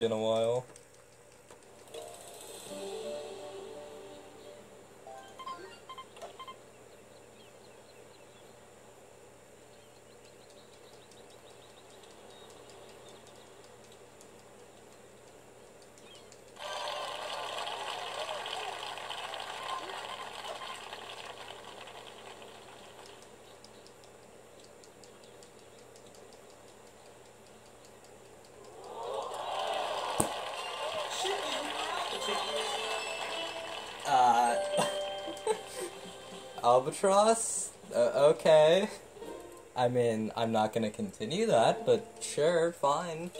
in a while. Uh, Albatross? Uh, okay. I mean, I'm not gonna continue that, but sure, fine.